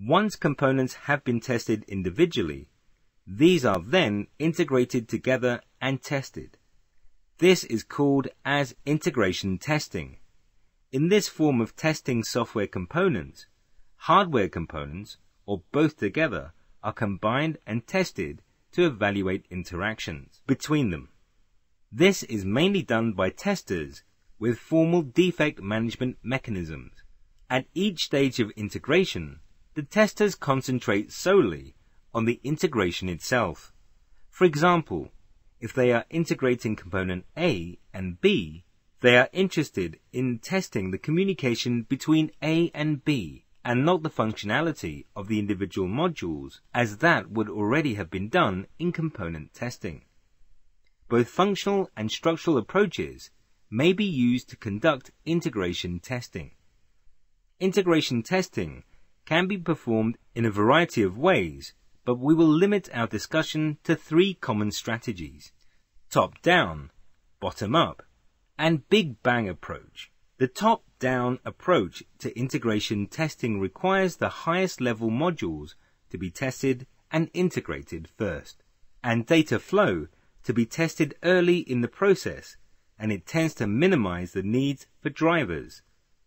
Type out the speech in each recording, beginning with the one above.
Once components have been tested individually, these are then integrated together and tested. This is called as integration testing. In this form of testing software components, hardware components, or both together, are combined and tested to evaluate interactions between them. This is mainly done by testers with formal defect management mechanisms. At each stage of integration, the testers concentrate solely on the integration itself. For example, if they are integrating component A and B, they are interested in testing the communication between A and B and not the functionality of the individual modules as that would already have been done in component testing. Both functional and structural approaches may be used to conduct integration testing. Integration testing can be performed in a variety of ways, but we will limit our discussion to three common strategies. Top-down, bottom-up, and Big Bang approach. The top-down approach to integration testing requires the highest level modules to be tested and integrated first, and data flow to be tested early in the process and it tends to minimize the needs for drivers.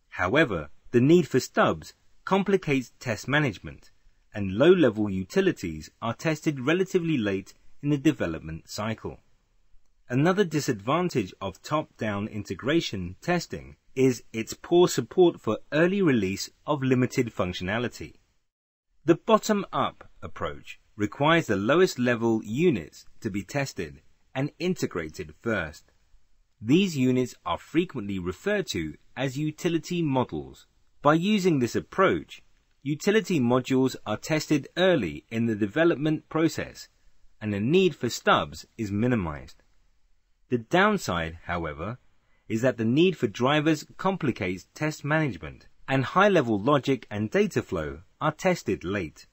However, the need for stubs complicates test management, and low-level utilities are tested relatively late in the development cycle. Another disadvantage of top-down integration testing is its poor support for early release of limited functionality. The bottom-up approach requires the lowest level units to be tested and integrated first. These units are frequently referred to as utility modules. By using this approach, utility modules are tested early in the development process and the need for stubs is minimized. The downside, however, is that the need for drivers complicates test management and high-level logic and data flow are tested late.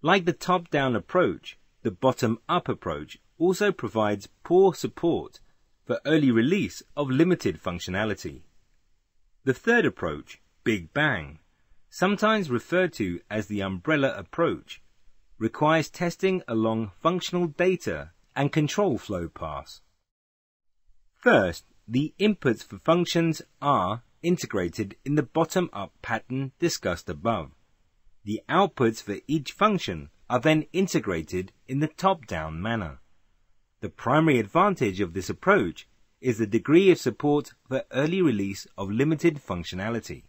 Like the top-down approach, the bottom-up approach also provides poor support for early release of limited functionality. The third approach, Big Bang, sometimes referred to as the umbrella approach, requires testing along functional data and control flow paths. First, the inputs for functions are integrated in the bottom-up pattern discussed above. The outputs for each function are then integrated in the top-down manner. The primary advantage of this approach is the degree of support for early release of limited functionality.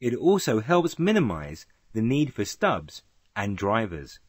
It also helps minimize the need for stubs and drivers.